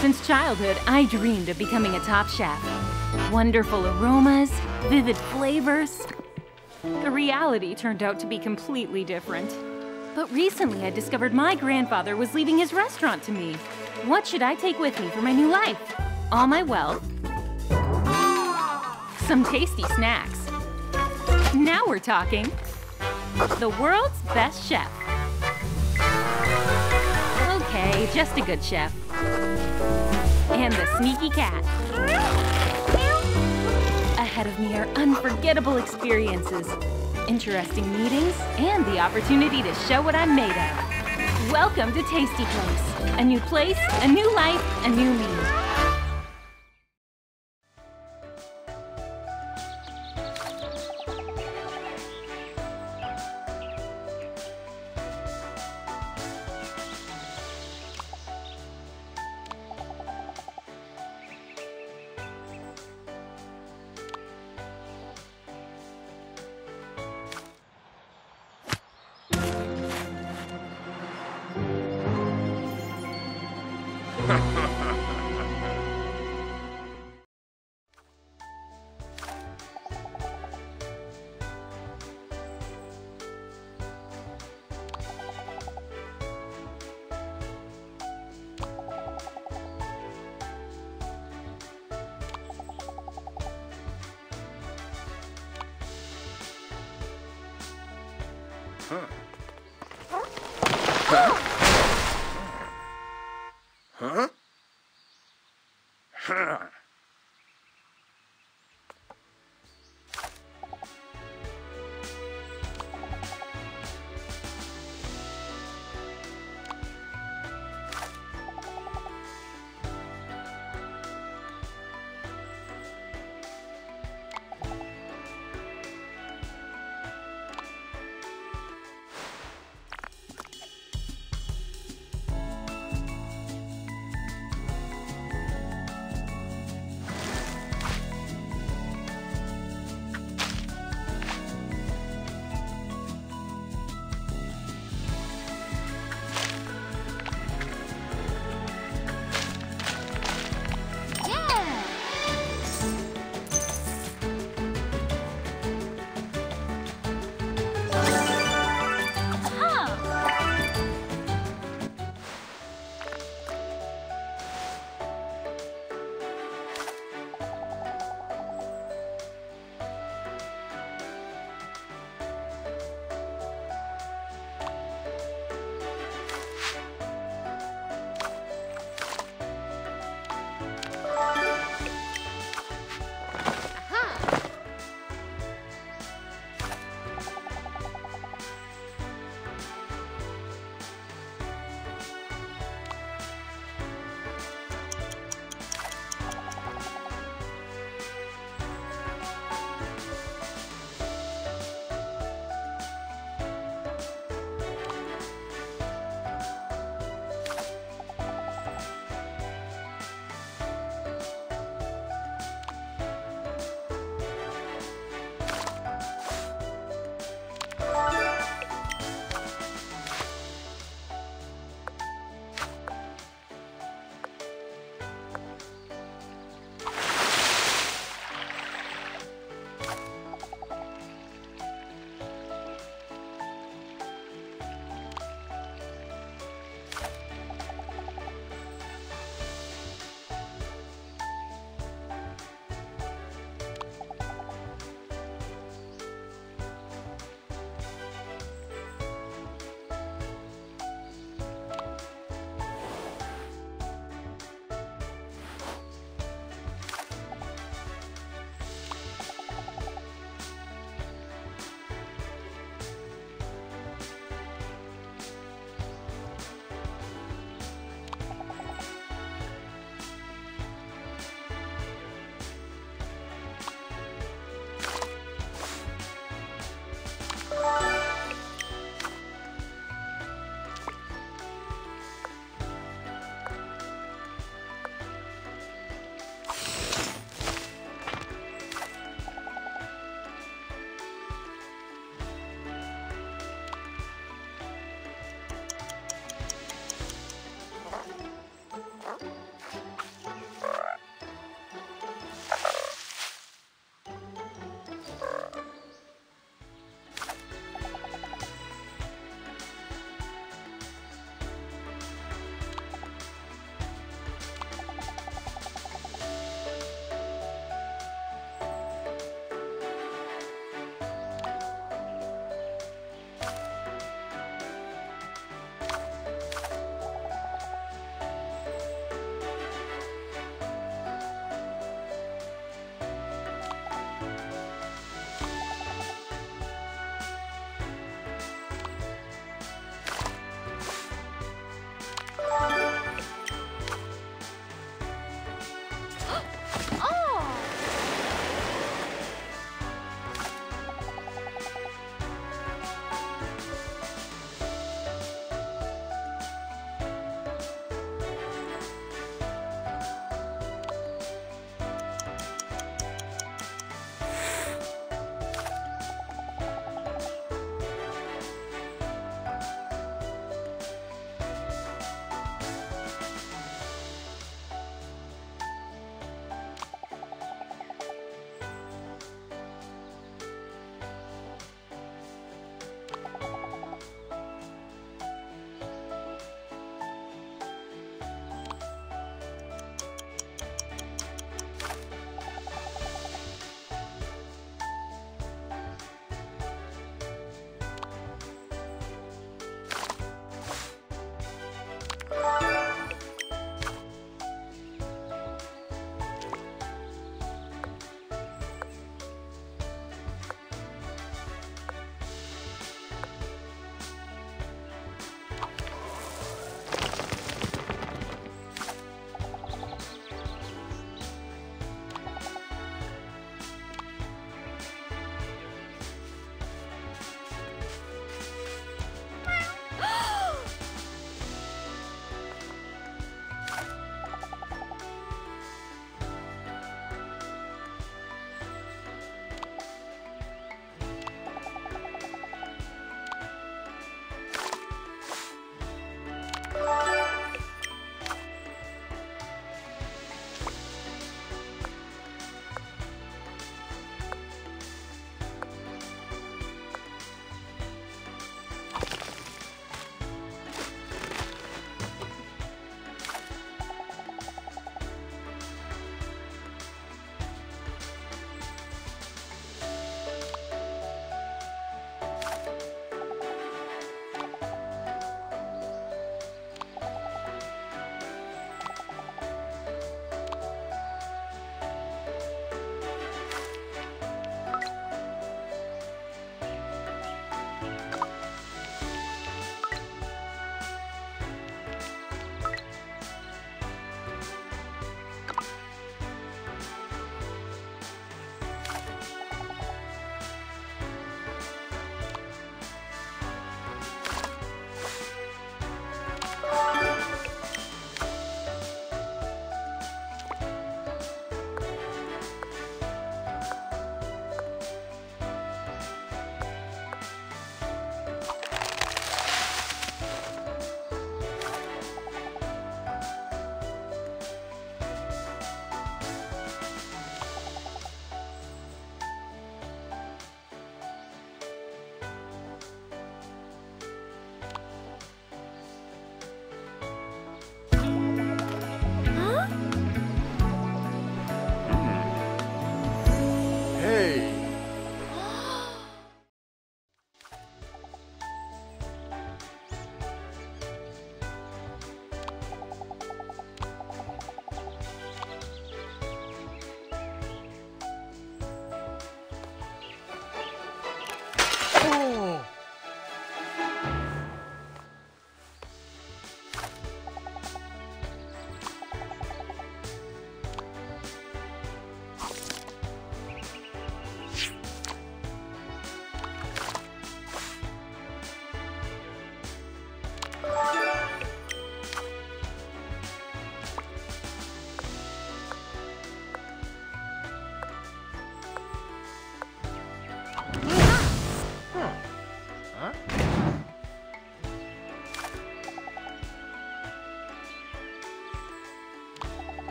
Since childhood, I dreamed of becoming a top chef. Wonderful aromas, vivid flavors. The reality turned out to be completely different. But recently, I discovered my grandfather was leaving his restaurant to me. What should I take with me for my new life? All my wealth, some tasty snacks. Now we're talking. The world's best chef. Okay, just a good chef. And the sneaky cat. Ahead of me are unforgettable experiences, interesting meetings, and the opportunity to show what I'm made of. Welcome to Tasty Place. A new place, a new life, a new me. Huh? Huh?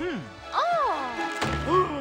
Oh!